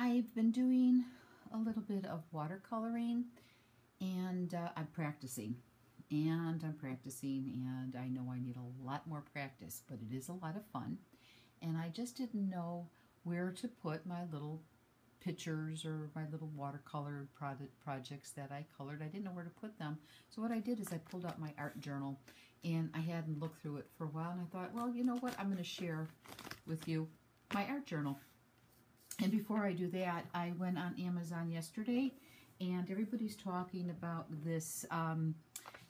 I've been doing a little bit of watercoloring and uh, I'm practicing and I'm practicing and I know I need a lot more practice but it is a lot of fun and I just didn't know where to put my little pictures or my little watercolor projects that I colored. I didn't know where to put them. So what I did is I pulled out my art journal and I hadn't looked through it for a while and I thought, well, you know what? I'm going to share with you my art journal. And before I do that, I went on Amazon yesterday and everybody's talking about this, um,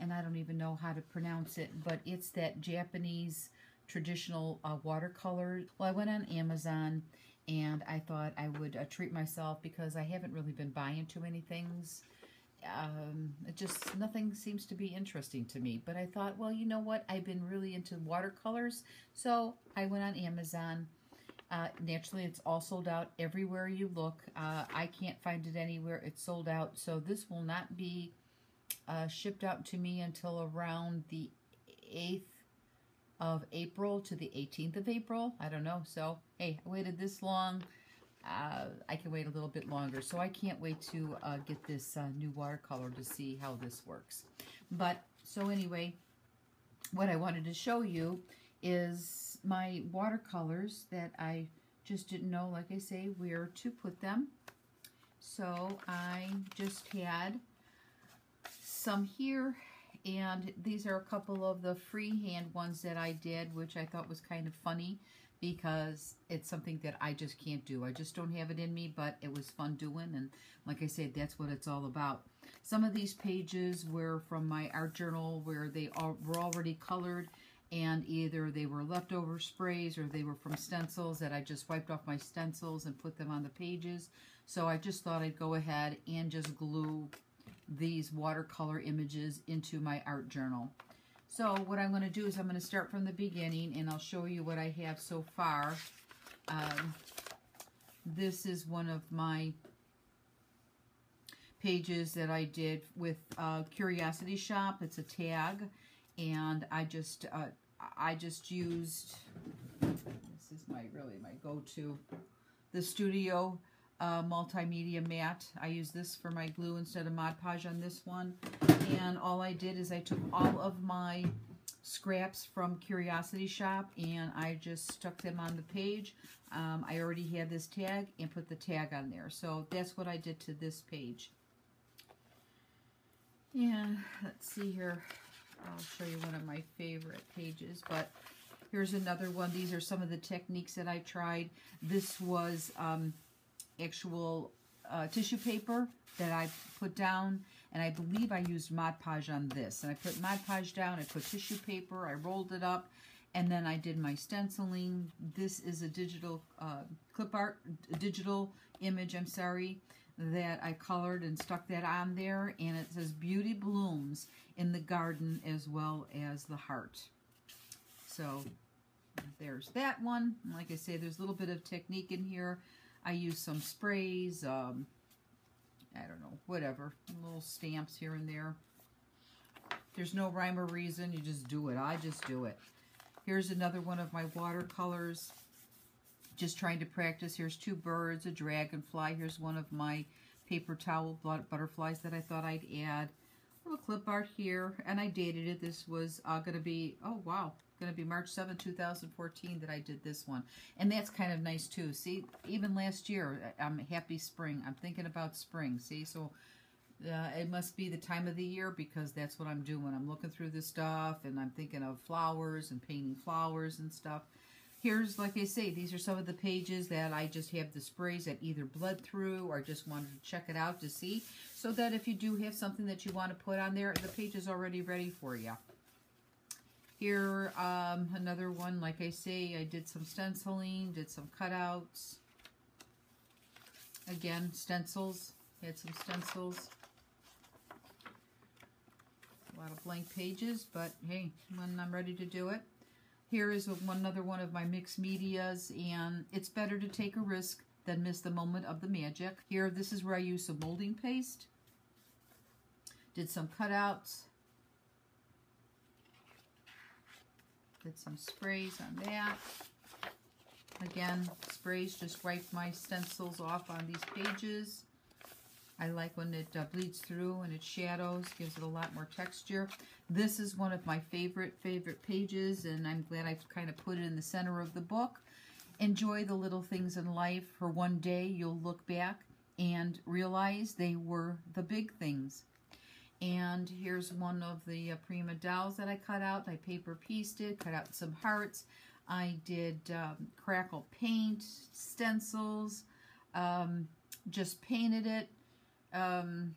and I don't even know how to pronounce it, but it's that Japanese traditional uh, watercolor. Well, I went on Amazon and I thought I would uh, treat myself because I haven't really been buying too many things. Um, it just, nothing seems to be interesting to me. But I thought, well, you know what? I've been really into watercolors. So I went on Amazon uh, naturally, it's all sold out everywhere you look. Uh, I can't find it anywhere. It's sold out. So this will not be uh, shipped out to me until around the 8th of April to the 18th of April. I don't know. So, hey, I waited this long. Uh, I can wait a little bit longer. So I can't wait to uh, get this new watercolor to see how this works. But, so anyway, what I wanted to show you is my watercolors that I just didn't know, like I say, where to put them. So I just had some here, and these are a couple of the freehand ones that I did, which I thought was kind of funny because it's something that I just can't do. I just don't have it in me, but it was fun doing, and like I said, that's what it's all about. Some of these pages were from my art journal where they all, were already colored, and either they were leftover sprays or they were from stencils that I just wiped off my stencils and put them on the pages. So I just thought I'd go ahead and just glue these watercolor images into my art journal. So what I'm going to do is I'm going to start from the beginning and I'll show you what I have so far. Um, this is one of my pages that I did with uh, Curiosity Shop. It's a tag and I just uh, I just used this is my really my go-to the Studio uh, Multi Medium Matte. I use this for my glue instead of Mod Podge on this one. And all I did is I took all of my scraps from Curiosity Shop and I just stuck them on the page. Um, I already had this tag and put the tag on there. So that's what I did to this page. Yeah, let's see here. I'll show you one of my favorite pages, but here's another one. These are some of the techniques that I tried. This was um, actual uh, tissue paper that I put down, and I believe I used Mod Podge on this. And I put Mod Podge down, I put tissue paper, I rolled it up, and then I did my stenciling. This is a digital uh, clip art, digital image, I'm sorry that I colored and stuck that on there and it says beauty blooms in the garden as well as the heart. So there's that one. Like I say there's a little bit of technique in here. I use some sprays um, I don't know whatever little stamps here and there. There's no rhyme or reason you just do it. I just do it. Here's another one of my watercolors just trying to practice. Here's two birds, a dragonfly. Here's one of my paper towel butterflies that I thought I'd add. A little clip art here, and I dated it. This was uh, going to be, oh wow, going to be March 7, 2014 that I did this one. And that's kind of nice too. See, even last year, I'm happy spring. I'm thinking about spring. See, so uh, it must be the time of the year because that's what I'm doing. I'm looking through this stuff and I'm thinking of flowers and painting flowers and stuff here's, like I say, these are some of the pages that I just have the sprays that either bled through or just wanted to check it out to see. So that if you do have something that you want to put on there, the page is already ready for you. Here, um, another one, like I say, I did some stenciling, did some cutouts. Again, stencils, had some stencils. A lot of blank pages, but hey, when I'm ready to do it, here is one, another one of my mixed medias, and it's better to take a risk than miss the moment of the magic. Here, this is where I use some molding paste. Did some cutouts. Did some sprays on that. Again, sprays just wipe my stencils off on these pages. I like when it uh, bleeds through and it shadows, gives it a lot more texture. This is one of my favorite, favorite pages, and I'm glad I've kind of put it in the center of the book. Enjoy the little things in life. For one day, you'll look back and realize they were the big things. And here's one of the uh, Prima dolls that I cut out. I paper pieced it, cut out some hearts. I did um, crackle paint, stencils, um, just painted it. Um,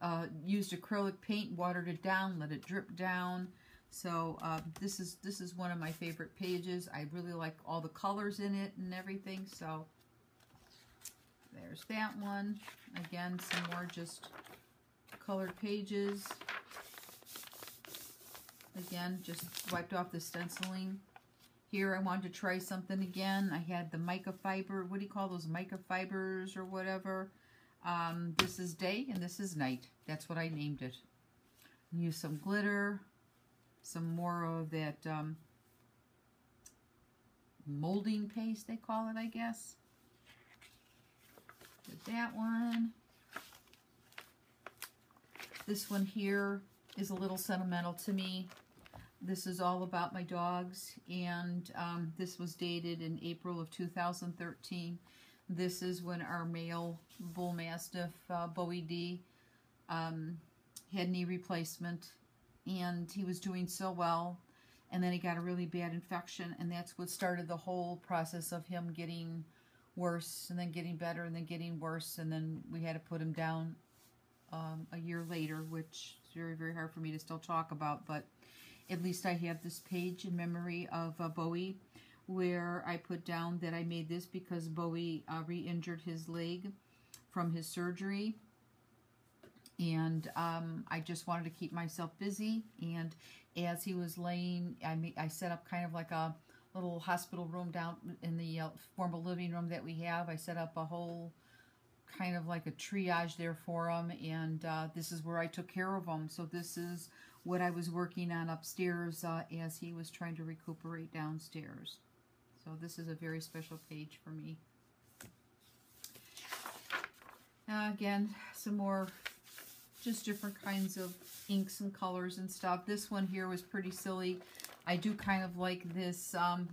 uh, used acrylic paint, watered it down, let it drip down. So uh, this is this is one of my favorite pages. I really like all the colors in it and everything. So there's that one. Again, some more just colored pages. Again, just wiped off the stenciling. Here I wanted to try something again. I had the mica fiber. what do you call those mica fibers or whatever. Um, this is day and this is night. That's what I named it. Use some glitter, some more of that um, molding paste they call it, I guess. That one. This one here is a little sentimental to me. This is all about my dogs, and um, this was dated in April of 2013. This is when our male bull mastiff, uh, Bowie D, um, had knee replacement, and he was doing so well, and then he got a really bad infection, and that's what started the whole process of him getting worse, and then getting better, and then getting worse, and then we had to put him down um, a year later, which is very, very hard for me to still talk about, but at least I have this page in memory of uh, Bowie where I put down that I made this because Bowie uh, re-injured his leg from his surgery. And um, I just wanted to keep myself busy. And as he was laying I, made, I set up kind of like a little hospital room down in the uh, formal living room that we have. I set up a whole kind of like a triage there for him. And uh, this is where I took care of him. So this is what I was working on upstairs uh, as he was trying to recuperate downstairs. So this is a very special page for me. Uh, again, some more just different kinds of inks and colors and stuff. This one here was pretty silly. I do kind of like this um,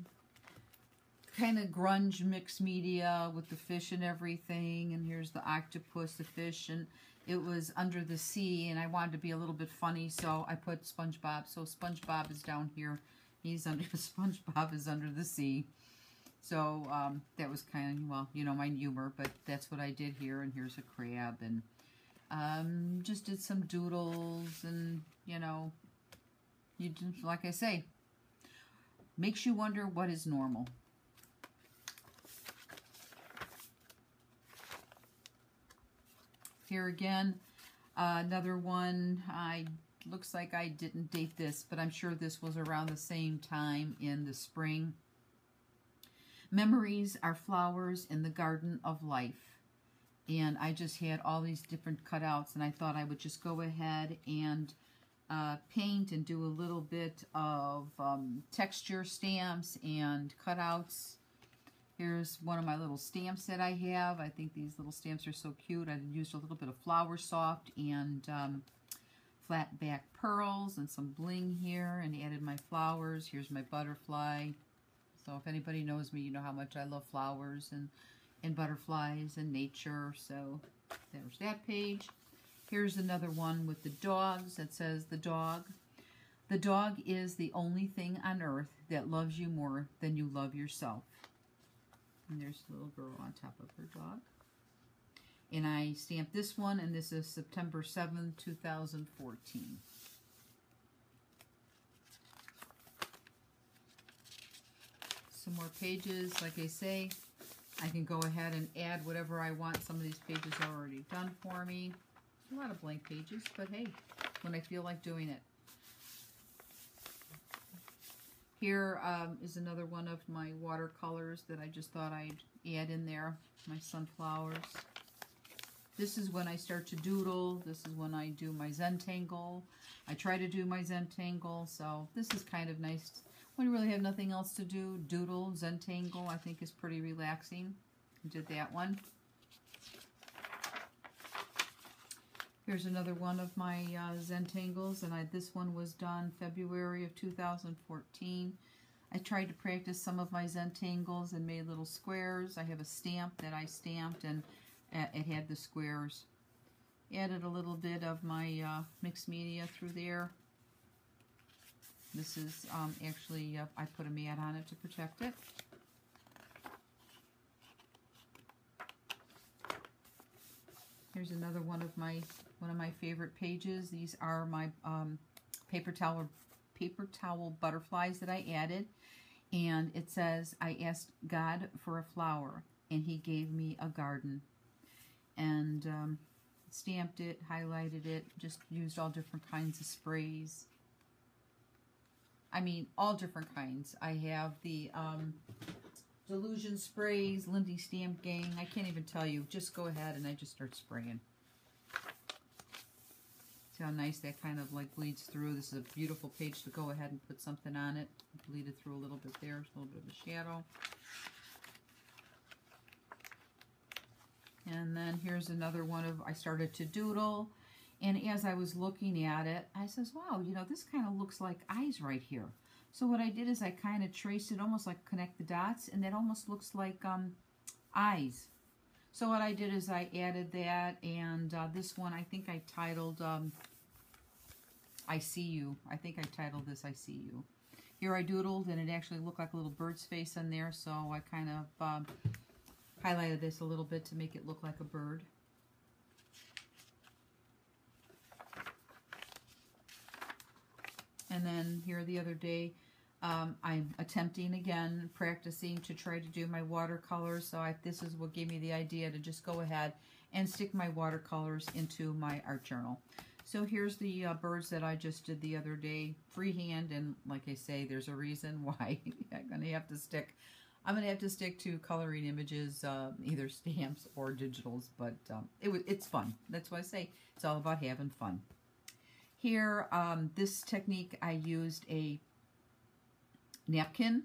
kind of grunge mixed media with the fish and everything. And here's the octopus, the fish, and it was under the sea and I wanted to be a little bit funny so I put SpongeBob so SpongeBob is down here he's under SpongeBob is under the sea so um, that was kind of well you know my humor but that's what I did here and here's a crab and um, just did some doodles and you know you just, like I say makes you wonder what is normal Here again, uh, another one. I looks like I didn't date this, but I'm sure this was around the same time in the spring. Memories are flowers in the garden of life. And I just had all these different cutouts, and I thought I would just go ahead and uh, paint and do a little bit of um, texture stamps and cutouts Here's one of my little stamps that I have. I think these little stamps are so cute. I used a little bit of Flower Soft and um, flat back pearls and some bling here and added my flowers. Here's my butterfly. So if anybody knows me, you know how much I love flowers and, and butterflies and nature. So there's that page. Here's another one with the dogs that says the dog. The dog is the only thing on earth that loves you more than you love yourself. And there's the little girl on top of her dog. And I stamped this one, and this is September 7th, 2014. Some more pages. Like I say, I can go ahead and add whatever I want. Some of these pages are already done for me. A lot of blank pages, but hey, when I feel like doing it. Here um, is another one of my watercolors that I just thought I'd add in there, my sunflowers. This is when I start to doodle. This is when I do my Zentangle. I try to do my Zentangle, so this is kind of nice. when you really have nothing else to do, Doodle, Zentangle, I think is pretty relaxing. I Did that one. Here's another one of my uh, Zentangles, and I, this one was done February of 2014. I tried to practice some of my Zentangles and made little squares. I have a stamp that I stamped, and it had the squares. Added a little bit of my uh, mixed media through there. This is um, actually, uh, I put a mat on it to protect it. Here's another one of my one of my favorite pages. These are my um, paper towel paper towel butterflies that I added. And it says, I asked God for a flower, and he gave me a garden. And um, stamped it, highlighted it, just used all different kinds of sprays. I mean, all different kinds. I have the um, Dylusion sprays, Lindy Stamp Gang. I can't even tell you. Just go ahead and I just start spraying. See how nice that kind of like bleeds through. This is a beautiful page to go ahead and put something on it. Bleeded through a little bit there. A little bit of a shadow. And then here's another one of, I started to doodle. And as I was looking at it, I says, wow, you know, this kind of looks like eyes right here. So what I did is I kind of traced it almost like connect the dots, and it almost looks like um, eyes. So what I did is I added that, and uh, this one I think I titled um, I See You. I think I titled this I See You. Here I doodled, and it actually looked like a little bird's face in there, so I kind of um, highlighted this a little bit to make it look like a bird. And then here the other day, um, I'm attempting again, practicing to try to do my watercolors. So I, this is what gave me the idea to just go ahead and stick my watercolors into my art journal. So here's the uh, birds that I just did the other day, freehand. And like I say, there's a reason why I'm going to have to stick. I'm going to have to stick to coloring images, uh, either stamps or digitals. But um, it it's fun. That's why I say it's all about having fun. Here, um, this technique, I used a napkin,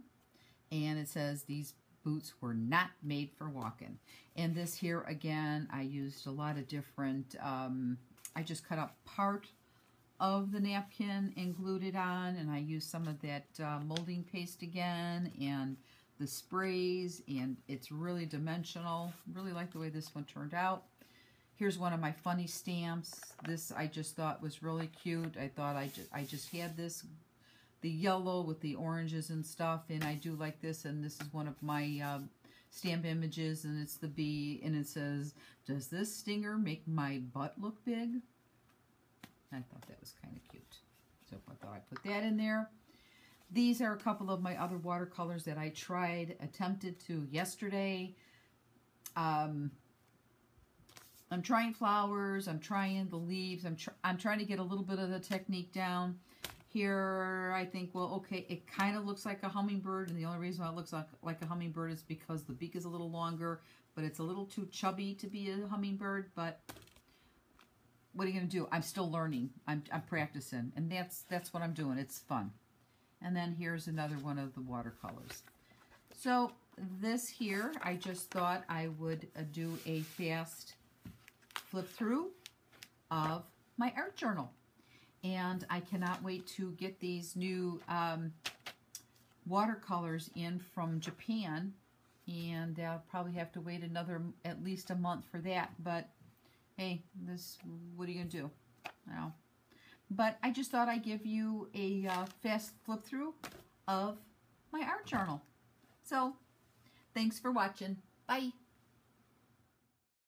and it says these boots were not made for walking. And this here, again, I used a lot of different, um, I just cut up part of the napkin and glued it on, and I used some of that uh, molding paste again, and the sprays, and it's really dimensional. Really like the way this one turned out. Here's one of my funny stamps. This I just thought was really cute. I thought I just, I just had this, the yellow with the oranges and stuff, and I do like this, and this is one of my um, stamp images, and it's the bee, and it says, does this stinger make my butt look big? I thought that was kind of cute. So I thought I'd put that in there. These are a couple of my other watercolors that I tried, attempted to yesterday. Um, I'm trying flowers, I'm trying the leaves, I'm, tr I'm trying to get a little bit of the technique down. Here, I think, well, okay, it kind of looks like a hummingbird, and the only reason why it looks like, like a hummingbird is because the beak is a little longer, but it's a little too chubby to be a hummingbird, but what are you going to do? I'm still learning. I'm, I'm practicing, and that's, that's what I'm doing. It's fun. And then here's another one of the watercolors. So this here, I just thought I would uh, do a fast flip through of my art journal. And I cannot wait to get these new um, watercolors in from Japan. And I'll probably have to wait another, at least a month for that. But, hey, this, what are you going to do? Know. But I just thought I'd give you a uh, fast flip through of my art journal. So, thanks for watching. Bye.